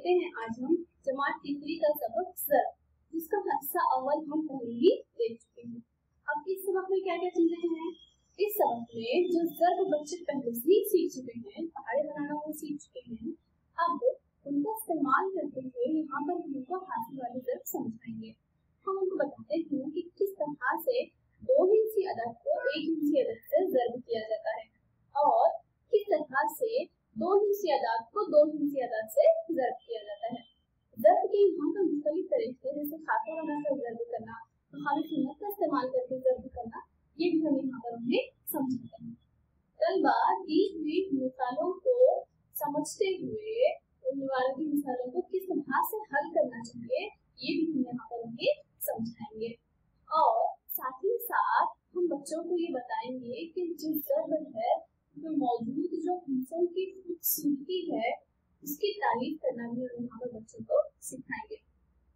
देखते हैं, आज हम जमात तीसरी का सबक, सर, जिसका हिस्सा अव्वल हम पहले ही देख चुके हैं। अब इस सबक में क्या क्या चीज़ें हैं? इस सबक में जो जर्ब बच्चे पहले से ही सीख चुके हैं, पहाड़ी बनाना वो सीख चुके हैं, अब उनका इस्तेमाल करते हुए यहाँ पर हम उनको हासिल वाले जर्ब समझाएँगे। हम उनको बताते हैं कि किस तरह से दो हिंसी अदद को एक हिंसी अदद से जर्ब किया जाता है और किस तरह से दो हिंसी अदाद को दो हिंसी अदाद से जर्ब किया जाता है। जर्ब के यहाँ पर मुख्तलिफ़ तरीके जैसे खाता बनाकर जर्ब करना खाली सुन्नत का इस्तेमाल करके जर्ब करना, ये भी हम यहाँ पर उन्हें समझाते हैं। तलबा दी हुई मिसालों को समझते हुए की मिसालों को किस तरह से हल करना चाहिए, ये भी हम यहाँ पर उन्हें समझाएँगे। और साथ ही साथ हम बच्चों को ये बताएँगे कि जो जर्ब है जो मौजूद जो इंसान की खूबसूरती है, उसकी तारीफ़ करना भी हम यहाँ पर बच्चों को सिखाएँगे।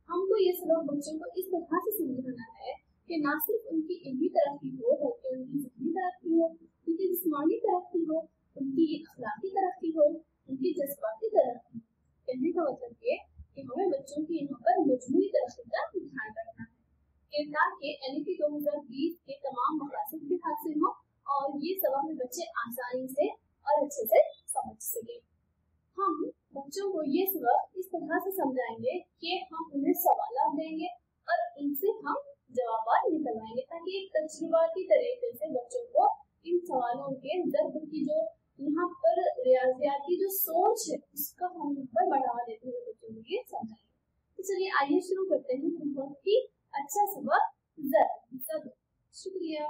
हमको ये सबक बच्चों को इस तरह से समझाना है कि ना सिर्फ़ उनकी इल्मी तरक्की हो, बल्कि उनकी जितनी तरक्की हो, उनकी जिसमानी तरक्की हो, उनकी अखलाकी तरक्की हो, उनकी जज्बाती तरक्की कहने का मतलब ये कि हमें बच्चों की यहाँ पर मजमूरी तरक्की का ध्यान रखना है। ताकि एन दो हज़ार बीस के तमाम मकासद भी हासिल हों और ये सबक में बच्चे आसानी से अच्छे से समझ सके। हम बच्चों को ये सबक इस तरह से समझाएँगे कि हम उन्हें सवाल देंगे और उनसे हम जवाब निकलवाएँगे ताकि एक तजुर्बाती तरीके से बच्चों को इन सवालों के दर्द की जो यहाँ पर रियाजियाती जो सोच है, उसका हम यहाँ पर बढ़ावा देते हुए बच्चों को ये समझाएँगे। तो चलिए आइए शुरू करते हैं बहुत ही अच्छा सबक जर जर शुक्रिया।